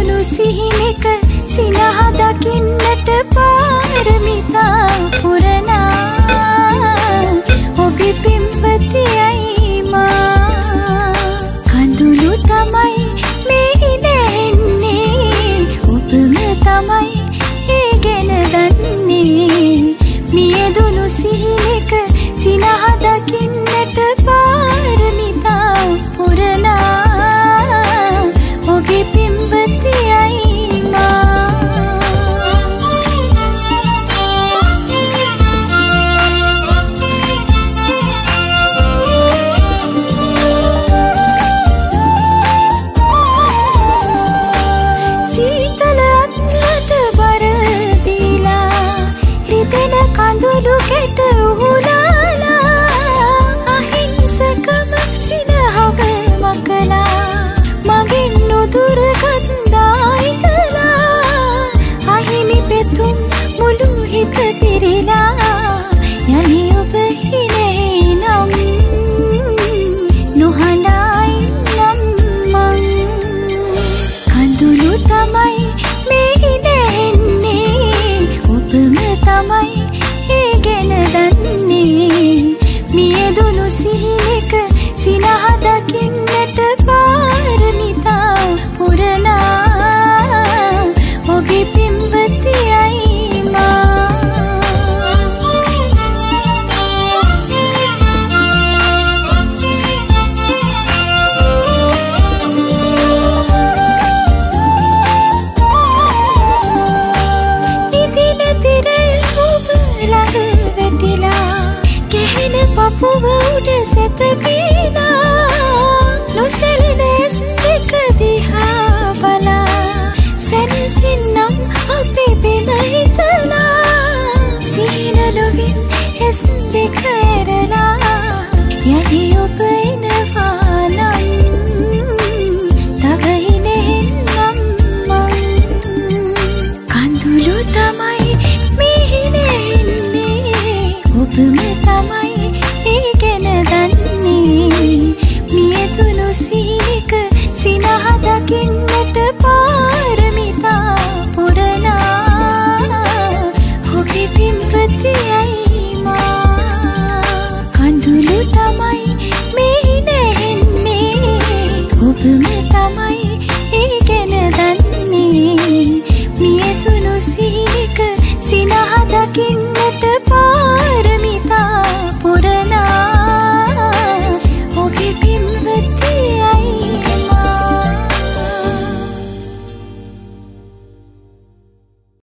සුළු සිහිනක සිනහ දකින්නට පාරමිතා පුරනා salí මපුව උඩ සැතපීනා